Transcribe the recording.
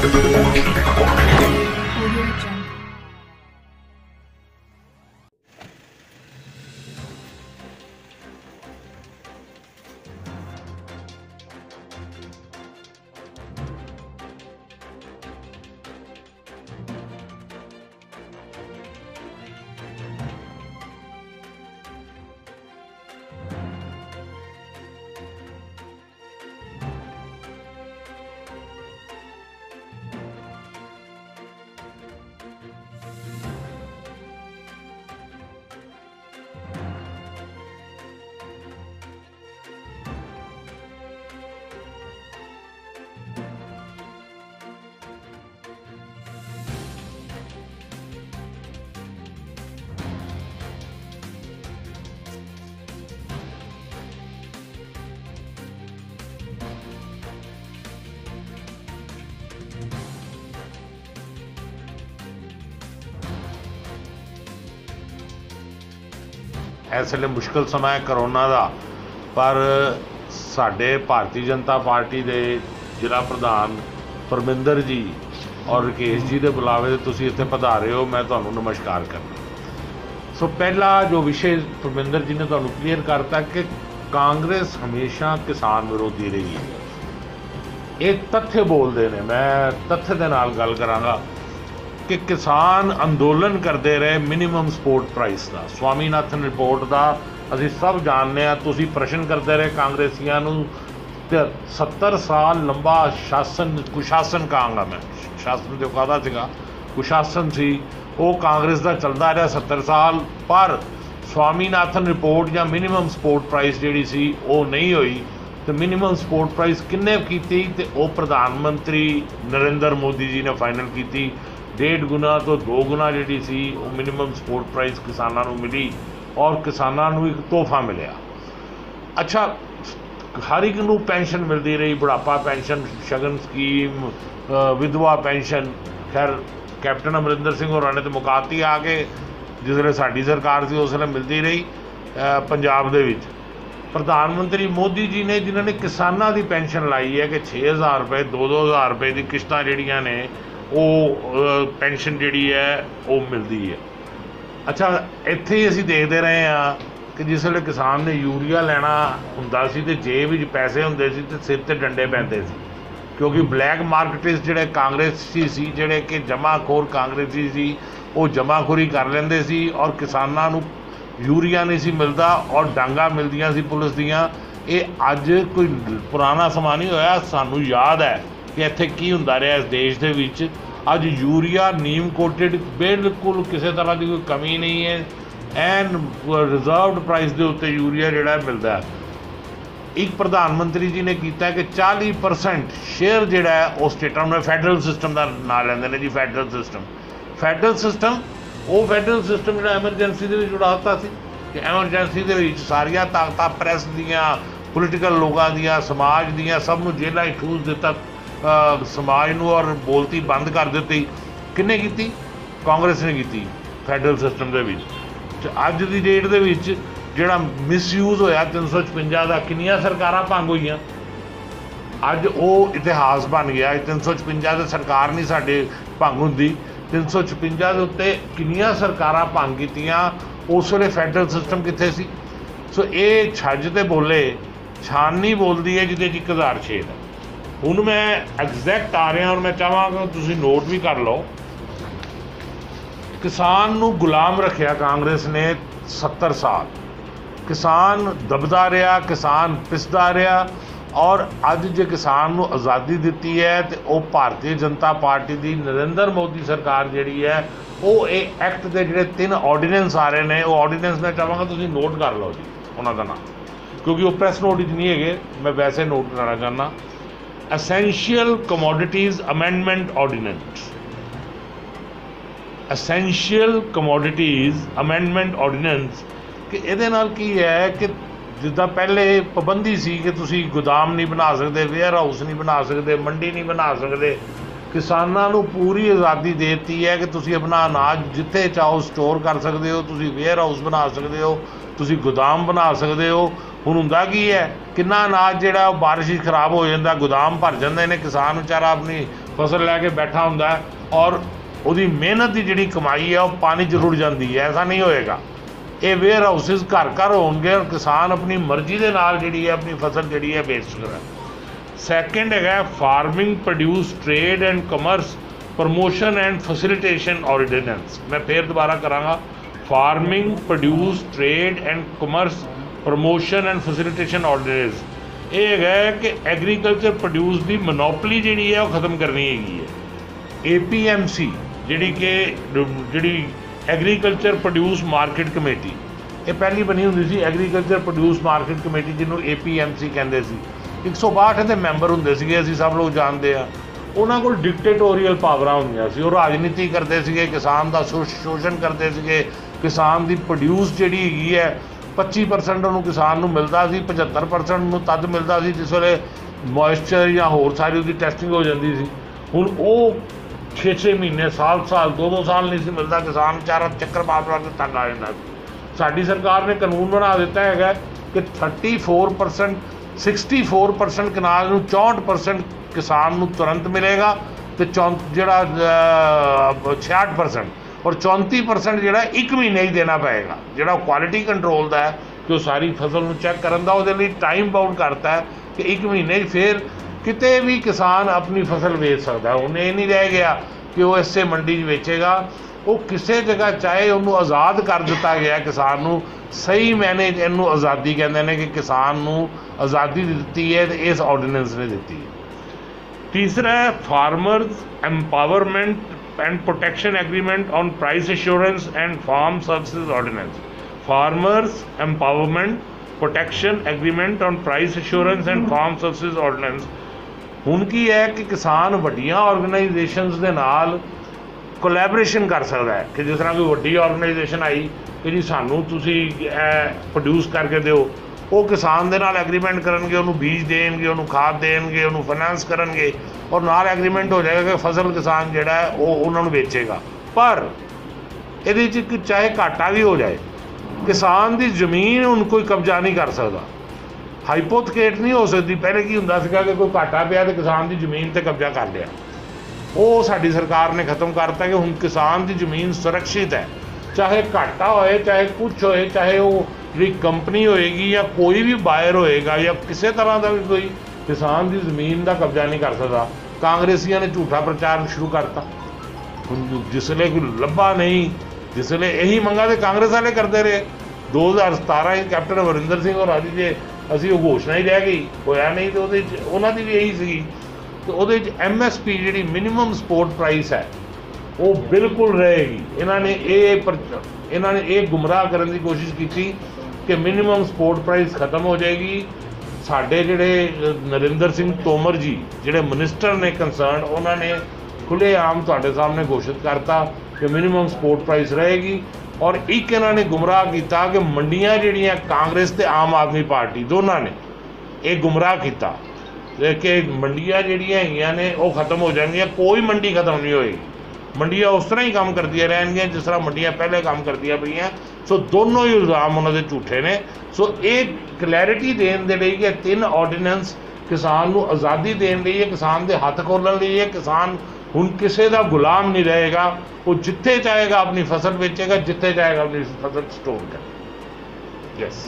Música ਇਸ ਵੇਲੇ ਮੁਸ਼ਕਲ ਸਮਾਂ ਹੈ ਕਰੋਨਾ ਦਾ। ਪਰ ਸਾਡੇ ਭਾਰਤੀ ਜਨਤਾ ਪਾਰਟੀ ਦੇ ਜ਼ਿਲ੍ਹਾ ਪ੍ਰਧਾਨ ਪਰਮਿੰਦਰ ਜੀ ਔਰ ਰਕੇਸ਼ ਜੀ ਦੇ ਬੁਲਾਵੇ ਤੇ ਤੁਸੀਂ ਇੱਥੇ ਪਧਾਰੇ ਹੋ, ਮੈਂ ਤੁਹਾਨੂੰ ਨਮਸਕਾਰ ਕਰਦਾ ਸੋ ਪਹਿਲਾ ਜੋ ਵਿਸ਼ੇ ਪਰਮਿੰਦਰ ਜੀ ਨੇ ਤੁਹਾਨੂੰ ਕਲੀਅਰ ਕਰਤਾ ਕਿ ਕਾਂਗਰਸ ਹਮੇਸ਼ਾ ਕਿਸਾਨ ਵਿਰੋਧੀ ਰਹੀ ਹੈ। ਇਹ ਤੱਥ ਬੋਲਦੇ ਨੇ, ਮੈਂ ਤੱਥ ਦੇ ਨਾਲ ਗੱਲ ਕਰਾਂਗਾ। ਕਿ ਕਿਸਾਨ ਅੰਦੋਲਨ ਕਰਦੇ ਰਹੇ ਮਿਨੀਮਮ ਸਪੋਰਟ ਪ੍ਰਾਈਸ ਦਾ। ਸਵਾਮੀਨਾਥਨ ਰਿਪੋਰਟ ਦਾ ਅਸੀਂ ਸਭ ਜਾਣਦੇ ਆ ਤੁਸੀਂ ਪ੍ਰਸ਼ਨ ਕਰਦੇ ਰਹੇ ਕਾਂਗਰਸੀਆਂ ਨੂੰ ਤੇ 70 ਸਾਲ ਲੰਬਾ ਸ਼ਾਸਨ, ਕੁਸ਼ਾਸਨ ਕਹਾਂਗਾ ਮੈਂ। ਸ਼ਾਸਨ ਜੋ ਕਾਹਦਾ ਸੀਗਾ? ਕੁਸ਼ਾਸਨ ਸੀ। ਉਹ ਕਾਂਗਰਸ ਦਾ ਚੱਲਦਾ ਰਿਹਾ 70 ਸਾਲ, ਪਰ ਸਵਾਮੀਨਾਥਨ ਰਿਪੋਰਟ ਜਾਂ ਮਿਨੀਮਮ ਸਪੋਰਟ ਪ੍ਰਾਈਸ ਜਿਹੜੀ ਸੀ, ਉਹ ਨਹੀਂ ਹੋਈ। ਤੇ ਮਿਨੀਮਮ ਸਪੋਰਟ ਪ੍ਰਾਈਸ ਕਿੰਨੇ ਕੀਤੀ? ਤੇ ਉਹ ਪ੍ਰਧਾਨ ਮੰਤਰੀ ਨਰਿੰਦਰ ਮੋਦੀ ਜੀ ਨੇ ਫਾਈਨਲ ਕੀਤੀ। ਡੇਢ ਗੁਣਾ ਤੋਂ ਦੋ ਗੁਣਾ ਜਿਹੜੀ ਸੀ, ਉਹ ਮਿਨੀਮਮ ਸਪੋਰਟ ਪ੍ਰਾਈਸ ਕਿਸਾਨਾਂ ਨੂੰ ਮਿਲੀ ਔਰ ਕਿਸਾਨਾਂ ਨੂੰ ਇੱਕ ਤੋਹਫਾ ਮਿਲਿਆ। ਅੱਛਾ, ਹਰ ਇੱਕ ਨੂੰ ਪੈਨਸ਼ਨ ਮਿਲਦੀ ਰਹੀ, ਬੁਢਾਪਾ ਪੈਨਸ਼ਨ, ਸ਼ਗਨ ਸਕੀਮ ਵਿਧਵਾ ਪੈਨਸ਼ਨ। ਖੈਰ, ਕੈਪਟਨ ਅਮਰਿੰਦਰ ਸਿੰਘ ਹੋਰਾਂ ਨੇ ਤੇ ਮੁਕਾਤੀ ਆ ਕੇ ਜਿਸ ਵੇਲੇ ਸਾਡੀ ਸਰਕਾਰ ਸੀ, ਉਸ ਵੇਲੇ ਮਿਲਦੀ ਰਹੀ ਪੰਜਾਬ ਦੇ ਵਿੱਚ। ਪ੍ਰਧਾਨ ਮੰਤਰੀ ਮੋਦੀ ਜੀ ਨੇ, ਜਿਨ੍ਹਾਂ ਨੇ ਕਿਸਾਨਾਂ ਦੀ ਪੈਨਸ਼ਨ ਲਾਈ ਹੈ ਕਿ 6000 ਰੁਪਏ 2-2000 ਰੁਪਏ ਦੀ ਕਿਸ਼ਤਾਂ ਜਿਹੜੀਆਂ ਨੇ ਉਹ ਪੈਨਸ਼ਨ ਜਿਹੜੀ ਹੈ, ਉਹ ਮਿਲਦੀ ਹੈ। ਅੱਛਾ, ਇੱਥੇ ਹੀ ਅਸੀਂ ਦੇਖਦੇ ਰਹੇ ਆ ਕਿ ਜਿਸ ਵੇਲੇ ਕਿਸਾਨ ਨੇ ਯੂਰੀਆ ਲੈਣਾ ਹੁੰਦਾ ਸੀ ਤੇ ਜੇਬ ਵਿੱਚ ਪੈਸੇ ਹੁੰਦੇ ਸੀ ਤੇ ਸਿਰ ਤੇ ਡੰਡੇ ਪੈਂਦੇ ਸੀ। ਕਿਉਂਕਿ ਬਲੈਕ ਮਾਰਕੀਟਿਸ ਜਿਹੜੇ ਕਾਂਗਰਸੀ ਸੀ, ਜਿਹੜੇ ਕਿ ਜਮਾਖੋਰ ਕਾਂਗਰਸੀ ਸੀ, ਉਹ ਜਮਾਖੋਰੀ ਕਰ ਲੈਂਦੇ ਸੀ ਔਰ ਕਿਸਾਨਾਂ ਨੂੰ ਯੂਰੀਆ ਨਹੀਂ ਸੀ ਮਿਲਦਾ ਔਰ ਡਾਂਗਾ ਮਿਲਦੀਆਂ ਸੀ ਪੁਲਿਸ ਦੀਆਂ। ਇਹ ਅੱਜ ਕੋਈ ਪੁਰਾਣਾ ਸਮਾਂ ਨਹੀਂ ਹੋਇਆ, ਸਾਨੂੰ ਯਾਦ ਹੈ ਕਿ ਇੱਥੇ ਕੀ ਹੁੰਦਾ ਰਿਹਾ ਇਸ ਦੇਸ਼ ਦੇ ਵਿੱਚ? ਅੱਜ ਯੂਰੀਆ ਨੀਮ ਕੋਟਡ ਬਿਲਕੁਲ ਕਿਸੇ ਤਰ੍ਹਾਂ ਦੀ ਕੋਈ ਕਮੀ ਨਹੀਂ ਹੈ। ਐਨ ਰਿਜ਼ਰਵਡ ਪ੍ਰਾਈਸ ਦੇ ਉੱਤੇ ਯੂਰੀਆ ਜਿਹੜਾ ਮਿਲਦਾ ਹੈ। ਇੱਕ ਪ੍ਰਧਾਨ ਮੰਤਰੀ ਜੀ ਨੇ ਕੀਤਾ ਕਿ 40% ਸ਼ੇਅਰ ਜਿਹੜਾ ਹੈ ਉਹ ਸਟੇਟਾਂ ਨੂੰ, ਫੈਡਰਲ ਸਿਸਟਮ ਦਾ ਨਾਂ ਲੈਂਦੇ ਨੇ ਜੀ, ਫੈਡਰਲ ਸਿਸਟਮ। ਫੈਡਰਲ ਸਿਸਟਮ, ਉਹ ਫੈਡਰਲ ਸਿਸਟਮ ਜਿਹੜਾ ਐਮਰਜੈਂਸੀ ਦੇ ਵਿੱਚ ਉਡਾ ਦਿੱਤਾ ਸੀ ਕਿ ਐਮਰਜੈਂਸੀ ਦੇ ਵਿੱਚ ਸਾਰੀਆਂ ਤਾਕਤਾਂ ਪ੍ਰੈਸ ਦੀਆਂ ਪੋਲੀਟੀਕਲ ਲੋਕਾਂ ਦੀਆਂ, ਸਮਾਜ ਦੀਆਂ, ਸਭ ਨੂੰ ਜੇਲ੍ਹਾਂ 'ਚ ਠੂਸ ਦਿੱਤਾ। ਸਮਾਜ ਨੂੰ ਔਰ ਬੋਲਤੀ ਬੰਦ ਕਰ ਦਿੱਤੀ। ਕਿੰਨੇ ਕੀਤੀ? ਕਾਂਗਰਸ ਨੇ ਕੀਤੀ, ਫੈਡਰਲ ਸਿਸਟਮ ਦੇ ਵਿੱਚ। ਤੇ ਅੱਜ ਦੀ ਡੇਟ ਦੇ ਵਿੱਚ ਜਿਹੜਾ ਮਿਸਯੂਜ਼ ਹੋਇਆ 356 ਦਾ, ਕਿੰਨੀਆਂ ਸਰਕਾਰਾਂ ਭੰਗ ਹੋਈਆਂ? ਅੱਜ ਉਹ ਇਤਿਹਾਸ ਬਣ ਗਿਆ, ਇਹ 356 ਦੇ ਸਰਕਾਰ ਨਹੀਂ ਸਾਡੇ ਭੰਗ ਹੁੰਦੀ। 356 ਦੇ ਉੱਤੇ ਕਿੰਨੀਆਂ ਸਰਕਾਰਾਂ ਭੰਗ ਕੀਤੀਆਂ, ਉਸ ਵੇਲੇ ਫੈਡਰਲ ਸਿਸਟਮ ਕਿੱਥੇ ਸੀ? ਸੋ ਇਹ ਛੱਜ ਤੇ ਬੋਲੇ ਛਾਨ ਬੋਲਦੀ ਹੈ ਜਿਹਦੇ 'ਚ 1006 ਹੈ। ਹੁਣ ਮੈਂ ਐਗਜ਼ੈਕਟ ਆ ਰਿਹਾ ਔਰ ਮੈਂ ਚਾਹਾਂਗਾ ਤੁਸੀਂ ਨੋਟ ਵੀ ਕਰ ਲਓ। ਕਿਸਾਨ ਨੂੰ ਗੁਲਾਮ ਰੱਖਿਆ ਕਾਂਗਰਸ ਨੇ 70 ਸਾਲ। ਕਿਸਾਨ ਦਬਦਾ ਰਿਹਾ, ਕਿਸਾਨ ਪਿਸਦਾ ਰਿਹਾ ਔਰ ਅੱਜ ਜੇ ਕਿਸਾਨ ਨੂੰ ਆਜ਼ਾਦੀ ਦਿੱਤੀ ਹੈ ਤੇ ਉਹ ਭਾਰਤੀ ਜਨਤਾ ਪਾਰਟੀ ਦੀ ਨਰਿੰਦਰ ਮੋਦੀ ਸਰਕਾਰ ਜਿਹੜੀ ਹੈ, ਉਹ ਇਹ ਐਕਟ ਦੇ ਜਿਹੜੇ ਤਿੰਨ ਆਰਡੀਨੈਂਸ ਆ ਰਹੇ ਨੇ, ਉਹ ਆਰਡੀਨੈਂਸ ਮੈਂ ਚਾਹਾਂਗਾ ਤੁਸੀਂ ਨੋਟ ਕਰ ਲਓ ਜੀ, ਉਹਨਾਂ ਦਾ ਨਾਮ। ਕਿਉਂਕਿ ਉਹ ਪ੍ਰੈਸ ਨੋਟ ਵਿੱਚ ਨਹੀਂ ਹੈਗੇ, ਮੈਂ ਵੈਸੇ ਨੋਟ ਕਰਨਾ ਚਾਹੁੰਦਾ। Essential commodities amendment ordinance. Essential commodities amendment ordinance, ਕਿ ਇਹਦੇ ਨਾਲ ਕੀ ਹੈ ਕਿ ਜਿੱਦਾਂ ਪਹਿਲੇ ਪਾਬੰਦੀ ਸੀ ਕਿ ਤੁਸੀਂ ਗੋਦਾਮ ਨਹੀਂ ਬਣਾ ਸਕਦੇ ਵੇਅਰ ਹਾਊਸ ਨਹੀਂ ਬਣਾ ਸਕਦੇ, ਮੰਡੀ ਨਹੀਂ ਬਣਾ ਸਕਦੇ, ਕਿਸਾਨਾਂ ਨੂੰ ਪੂਰੀ ਆਜ਼ਾਦੀ ਦੇ ਦਿੱਤੀ ਹੈ ਕਿ ਤੁਸੀਂ ਆਪਣਾ ਅਨਾਜ ਜਿੱਥੇ ਚਾਹੋ ਸਟੋਰ ਕਰ ਸਕਦੇ ਹੋ, ਤੁਸੀਂ ਵੇਅਰ ਹਾਊਸ ਬਣਾ ਸਕਦੇ ਹੋ, ਤੁਸੀਂ ਗੋਦਾਮ ਬਣਾ ਸਕਦੇ ਹੋ ਹੁਣ ਹੁੰਦਾ ਕੀ ਹੈ? ਕਿੰਨਾ ਅਨਾਜ ਜਿਹੜਾ ਉਹ ਬਾਰਿਸ਼ 'ਚ ਖਰਾਬ ਹੋ ਜਾਂਦਾ, ਗੋਦਾਮ ਭਰ ਜਾਂਦੇ ਨੇ, ਕਿਸਾਨ ਵਿਚਾਰਾ ਆਪਣੀ ਫਸਲ ਲੈ ਕੇ ਬੈਠਾ ਹੁੰਦਾ ਔਰ ਉਹਦੀ ਮਿਹਨਤ ਦੀ ਜਿਹੜੀ ਕਮਾਈ ਹੈ, ਉਹ ਪਾਣੀ 'ਚ ਰੁੜ ਜਾਂਦੀ ਹੈ। ਐਸਾ ਨਹੀਂ ਹੋਏਗਾ। ਇਹ ਵੇਅਰ ਹਾਊਸਿਸ ਘਰ ਘਰ ਹੋਣਗੇ ਔਰ ਕਿਸਾਨ ਆਪਣੀ ਮਰਜ਼ੀ ਦੇ ਨਾਲ ਜਿਹੜੀ ਹੈ, ਆਪਣੀ ਫਸਲ ਜਿਹੜੀ ਹੈ, ਵੇਚ ਸਕਦਾ ਸੈਕੰਡ ਹੈਗਾ farming produce trade and commerce promotion and facilitation ordinance ਮੈਂ ਫੇਰ ਦੁਬਾਰਾ ਕਰਾਂਗਾ। Farming produce trade and commerce promotion and facilitation ordinance ਇਹ ਹੈਗਾ ਕਿ ਐਗਰੀਕਲਚਰ ਪ੍ਰੋਡਿਊਸ ਦੀ ਮੋਨੋਪੋਲੀ ਜਿਹੜੀ ਹੈ ਉਹ ਖਤਮ ਕਰਨੀ ਹੈਗੀ ਹੈ। APMC ਜਿਹੜੀ ਕਿ ਜਿਹੜੀ ਐਗਰੀਕਲਚਰ ਪ੍ਰੋਡਿਊਸ ਮਾਰਕੀਟ ਕਮੇਟੀ ਇਹ ਪਹਿਲੀ ਬਣੀ ਹੁੰਦੀ ਸੀ ਐਗਰੀਕਲਚਰ ਪ੍ਰੋਡਿਊਸ ਮਾਰਕੀਟ ਕਮੇਟੀ ਜਿਹਨੂੰ APMC ਕਹਿੰਦੇ ਸੀ। 162 ਦੇ ਮੈਂਬਰ ਹੁੰਦੇ ਸੀਗੇ, ਅਸੀਂ ਸਭ ਲੋਕ ਜਾਣਦੇ ਆ। ਉਹਨਾਂ ਕੋਲ ਡਿਕਟੇਟੋਰੀਅਲ ਪਾਵਰਾਂ ਹੁੰਦੀਆਂ ਸੀ। ਉਹ ਰਾਜਨੀਤੀ ਕਰਦੇ ਸੀਗੇ, ਕਿਸਾਨ ਦਾ ਸ਼ੋਸ਼- ਸ਼ੋਸ਼ਣ ਕਰਦੇ ਸੀਗੇ। ਕਿਸਾਨ ਦੀ ਪ੍ਰੋਡਿਊਸ ਜਿਹੜੀ ਹੈਗੀ ਹੈ 25% ਉਹਨੂੰ ਕਿਸਾਨ ਨੂੰ ਮਿਲਦਾ ਸੀ 75% ਨੂੰ ਤਦ ਮਿਲਦਾ ਸੀ ਜਿਸ ਵੇਲੇ ਮੋਇਸਚਰ ਜਾਂ ਹੋਰ ਸਾਰੀ ਉਹਦੀ ਟੈਸਟਿੰਗ ਹੋ ਜਾਂਦੀ ਸੀ। ਹੁਣ ਉਹ 6-6 ਮਹੀਨੇ ਸਾਲ ਸਾਲ ਦੋ ਦੋ ਸਾਲ ਨਹੀਂ ਸੀ ਮਿਲਦਾ ਕਿਸਾਨ ਵਿਚਾਰਾ ਚੱਕਰ ਮਾਰ ਮਾਰ ਕੇ ਤੰਗ ਆ ਜਾਂਦਾ ਸੀ। ਸਾਡੀ ਸਰਕਾਰ ਨੇ ਕਾਨੂੰਨ ਬਣਾ ਦਿੱਤਾ ਹੈਗਾ ਕਿ 34% 64% ਕਨਾਲ ਨੂੰ 64% ਕਿਸਾਨ ਨੂੰ ਤੁਰੰਤ ਮਿਲੇਗਾ ਤੇ ਚੌਂ ਜਿਹੜਾ ਅਹ, 66% ਔਰ 34% ਜਿਹੜਾ 1 ਮਹੀਨੇ ਹੀ ਦੇਣਾ ਪਏਗਾ। ਜਿਹੜਾ ਕੁਆਲਿਟੀ ਕੰਟਰੋਲ ਦਾ ਹੈ, ਕਿ ਉਹ ਸਾਰੀ ਫਸਲ ਨੂੰ ਚੈੱਕ ਕਰਨ ਦਾ, ਉਹਦੇ ਲਈ ਟਾਈਮ ਬਾਉਂਡ ਕਰਤਾ ਹੈ ਕਿ 1 ਮਹੀਨੇ ਫਿਰ ਕਿਤੇ ਵੀ ਕਿਸਾਨ ਆਪਣੀ ਫਸਲ ਵੇਚ ਸਕਦਾ ਹੈ। ਉਹਨੇ ਇਹ ਨਹੀਂ ਰਹਿ ਗਿਆ ਕਿ ਉਹ ਇਸੇ ਮੰਡੀ 'ਚ ਵੇਚੇਗਾ। ਉਹ ਕਿਸੇ ਜਗ੍ਹਾ ਚਾਹੇ ਉਹਨੂੰ ਆਜ਼ਾਦ ਕਰ ਦਿੱਤਾ ਗਿਆ ਕਿਸਾਨ ਨੂੰ, ਸਹੀ ਮੈਨੇ ਇਹਨੂੰ ਆਜ਼ਾਦੀ ਕਹਿੰਦੇ ਨੇ ਕਿ ਕਿਸਾਨ ਨੂੰ ਆਜ਼ਾਦੀ ਦਿੱਤੀ ਹੈ ਤੇ ਇਸ ਆਰਡੀਨੈਂਸ ਨੇ ਦਿੱਤੀ ਹੈ। ਤੀਸਰਾ ਹੈ farmers empowerment and protection agreement on price assurance and farm services ordinance farmers empowerment protection agreement on price assurance and farm services ordinance ਹੁਣ ਕੀ ਹੈ ਕਿ ਕਿਸਾਨ ਵੱਡੀਆਂ ਆਰਗੇਨਾਈਜੇਸ਼ਨਸ ਦੇ ਨਾਲ ਕੋਲੈਬੋਰੇਸ਼ਨ ਕਰ ਸਕਦਾ ਹੈ ਕਿ ਜਿਸ ਤਰ੍ਹਾਂ ਕੋਈ ਵੱਡੀ ਆਰਗੇਨਾਈਜੇਸ਼ਨ ਆਈ ਕਿ ਜੀ ਸਾਨੂੰ ਤੁਸੀਂ ਇਹ ਪ੍ਰੋਡਿਊਸ ਕਰਕੇ ਦਿਓ ਉਹ ਕਿਸਾਨ ਦੇ ਨਾਲ ਐਗਰੀਮੈਂਟ ਕਰਨਗੇ, ਉਹਨੂੰ ਬੀਜ ਦੇਣਗੇ, ਉਹਨੂੰ ਖਾਦ ਦੇਣਗੇ, ਉਹਨੂੰ ਫਾਈਨਾਂਸ ਕਰਨਗੇ ਔਰ ਨਾਲ ਐਗਰੀਮੈਂਟ ਹੋ ਜਾਏਗਾ ਕਿ ਫਸਲ ਕਿਸਾਨ ਜਿਹੜਾ ਉਹ ਉਹਨਾਂ ਨੂੰ ਵੇਚੇਗਾ। ਪਰ ਇਹਦੇ 'ਚ ਇੱਕ ਚਾਹੇ ਘਾਟਾ ਵੀ ਹੋ ਜਾਏ, ਕਿਸਾਨ ਦੀ ਜ਼ਮੀਨ ਹੁਣ ਕੋਈ ਕਬਜ਼ਾ ਨਹੀਂ ਕਰ ਸਕਦਾ। ਹਾਈਪੋਥੇਕੇਟ ਨਹੀਂ ਹੋ ਸਕਦੀ। ਪਹਿਲੇ ਕੀ ਹੁੰਦਾ ਸੀਗਾ ਕਿ ਕੋਈ ਘਾਟਾ ਪਿਆ ਤੇ ਕਿਸਾਨ ਦੀ ਜ਼ਮੀਨ ਤੇ ਕਬਜ਼ਾ ਕਰ ਲਿਆ। ਉਹ ਸਾਡੀ ਸਰਕਾਰ ਨੇ ਖਤਮ ਕਰਤਾ ਕਿ ਹੁਣ ਕਿਸਾਨ ਦੀ ਜ਼ਮੀਨ ਸੁਰੱਖਿਅਤ ਹੈ। ਚਾਹੇ ਘਾਟਾ ਹੋਏ, ਚਾਹੇ ਕੁਝ ਹੋਏ, ਚਾਹੇ ਉਹ ਜਿਹੜੀ ਕੰਪਨੀ ਹੋਏਗੀ ਜਾਂ ਕੋਈ ਵੀ ਬਾਇਰ ਹੋਏਗਾ ਜਾਂ ਕਿਸੇ ਤਰ੍ਹਾਂ ਦਾ ਵੀ ਕੋਈ ਕਿਸਾਨ ਦੀ ਜ਼ਮੀਨ ਦਾ ਕਬਜ਼ਾ ਨਹੀਂ ਕਰ ਸਕਦਾ, ਕਾਂਗਰਸੀਆਂ ਨੇ ਝੂਠਾ ਪ੍ਰਚਾਰ ਸ਼ੁਰੂ ਕਰਤਾ। ਹੁਣ ਜਿਸਲੇ ਕੋਈ ਲੱਭਾ ਨਹੀਂ, ਜਿਸਲੇ ਇਹੀ ਮੰਗਾ ਤੇ ਕਾਂਗਰਸ ਵਾਲੇ ਕਰਦੇ ਰਹੇ। 2017 ਵਿੱਚ ਕੈਪਟਨ ਅਮਰਿੰਦਰ ਸਿੰਘ ਔਰ ਆਦਿ ਜੇ ਅਸੀਂ ਉਹ ਘੋਸ਼ਣਾ ਹੀ ਰਹਿ ਗਈ, ਹੋਇਆ ਨਹੀਂ ਤੇ ਉਹਦੇ 'ਚ ਉਹਨਾਂ ਦੀ ਵੀ ਇਹੀ ਸੀਗੀ। ਤੇ ਉਹਦੇ 'ਚ ਐਮਐਸਪੀ ਜਿਹੜੀ ਮਿਨੀਮਮ ਸਪੋਰਟ ਪ੍ਰਾਈਸ ਹੈ, ਉਹ ਬਿਲਕੁਲ ਰਹੇਗੀ। ਇਹਨਾਂ ਨੇ ਇਹ ਪਰ- ਇਹਨਾਂ ਨੇ ਇਹ ਗੁੰਮਰਾਹ ਕਰਨ ਦੀ ਕੋਸ਼ਿਸ਼ ਕੀਤੀ ਕਿ ਮਿਨੀਮਮ ਸਪੋਰਟ ਪ੍ਰਾਈਸ ਖਤਮ ਹੋ ਜਾਏਗੀ। ਸਾਡੇ ਜਿਹੜੇ ਨਰਿੰਦਰ ਸਿੰਘ ਤੋਮਰ ਜੀ, ਜਿਹੜੇ ਮਿਨਿਸਟਰ ਨੇ ਕੰਸਰਨ ਉਹਨਾਂ ਨੇ ਖੁੱਲੇ ਆਮ ਤੁਹਾਡੇ ਸਾਹਮਣੇ ਘੋਸ਼ਿਤ ਕਰਤਾ ਕਿ ਮਿਨੀਮਮ ਸਪੋਰਟ ਪ੍ਰਾਈਸ ਰਹੇਗੀ। ਔਰ ਇੱਕ ਇਹਨਾਂ ਨੇ ਗੁੰਮਰਾਹ ਕੀਤਾ ਕਿ ਮੰਡੀਆਂ ਜਿਹੜੀਆਂ ਕਾਂਗਰਸ ਤੇ ਆਮ ਆਦਮੀ ਪਾਰਟੀ ਦੋਨਾਂ ਨੇ, ਇਹ ਗੁੰਮਰਾਹ ਕੀਤਾ। ਕਿ ਮੰਡੀਆਂ ਜਿਹੜੀਆਂ ਹੈਗੀਆਂ ਨੇ, ਉਹ ਖਤਮ ਹੋ ਜਾਣਗੀਆਂ। ਕੋਈ ਮੰਡੀ ਖਤਮ ਨਹੀਂ ਹੋਏਗੀ। ਮੰਡੀਆਂ ਉਸ ਤਰ੍ਹਾਂ ਹੀ ਕੰਮ ਕਰਦੀਆਂ ਰਹਿਣਗੀਆਂ, ਜਿਸ ਤਰ੍ਹਾਂ ਮੰਡੀਆਂ ਪਹਿਲੇ ਕੰਮ ਕਰਦੀਆਂ ਪਈਆਂ। ਸੋ ਦੋਨੋਂ ਹੀ ਇਲਜ਼ਾਮ ਉਹਨਾਂ ਦੇ ਝੂਠੇ ਨੇ। ਸੋ ਇਹ ਕਲੈਰਿਟੀ ਦੇਣ ਦੇ ਲਈ ਕਿ ਤਿੰਨ ਆਰਡੀਨੈਂਸ ਕਿਸਾਨ ਨੂੰ ਆਜ਼ਾਦੀ ਦੇਣ ਲਈ ਹੈ, ਕਿਸਾਨ ਦੇ ਹੱਥ ਖੋਲਣ ਲਈ ਹੈ। ਕਿਸਾਨ ਹੁਣ ਕਿਸੇ ਦਾ ਗੁਲਾਮ ਨਹੀਂ ਰਹੇਗਾ। ਉਹ ਜਿੱਥੇ ਚਾਹੇਗਾ ਆਪਣੀ ਫਸਲ ਵੇਚੇਗਾ, ਜਿੱਥੇ ਚਾਹੇਗਾ ਆਪਣੀ ਫਸਲ ਸਟੋਰ ਕਰੇਗਾ। ਯੈਸ